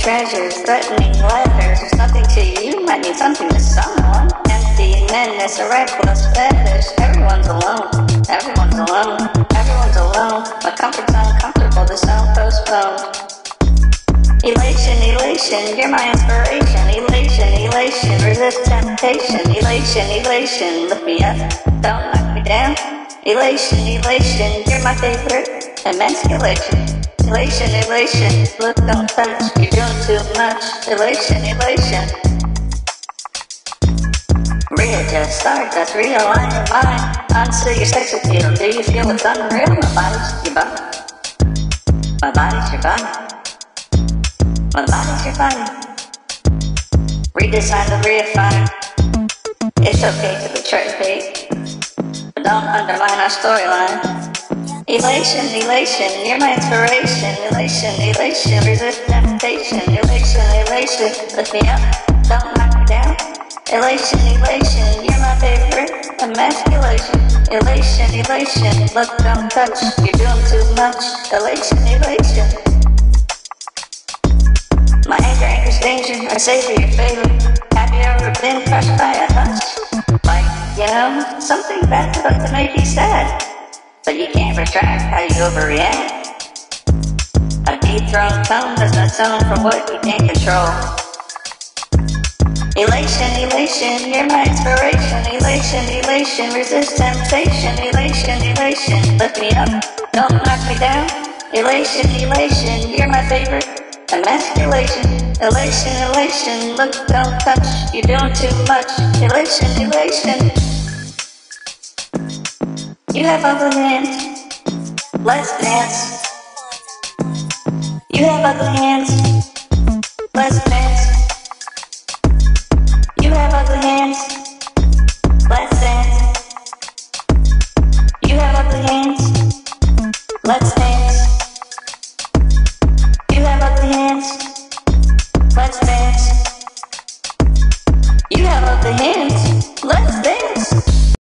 treasures, threatening letters. There's nothing to you, might mean something to someone. Empty menace, a reckless fetish. Everyone's alone, everyone's alone, everyone's alone. My comfort's uncomfortable, the sound postponed. Elation, elation, you're my inspiration. Elation, elation, resist temptation. Elation, elation, lift me up, don't knock me down. Elation, elation, you're my favorite. Emasculation. Elation, elation, look, don't touch, you're doing too much. Elation, elation. Readjust, start, that's realign your mind. Answer your sex appeal. Do you feel it's unreal? My body's your body. My body's your body. My body's your body. Redesign the reify. It's okay to betray fate, but don't undermine our storyline. Elation, elation, you're my inspiration. Elation, elation, resist temptation. Elation, elation, lift me up, don't knock me down. Elation, elation, you're my favorite. Emasculation. Elation, elation, look, don't touch, you're doing too much. Elation, elation. My anger anchors danger, I say for your favor. Have you ever been crushed by a hunch? Like, you know, something bad's about to make you sad. But you can't retract how you overreact. A dethroned tone does not tone for what you can't control. Elation, elation, you're my inspiration. Elation, elation, resist temptation. Elation, elation, lift me up, don't knock me down. Elation, elation, you're my favorite. Emasculation, elation, elation, look, don't touch, you're doing too much. Elation, elation. You have ugly hands, let's dance. You have ugly hands, let's dance.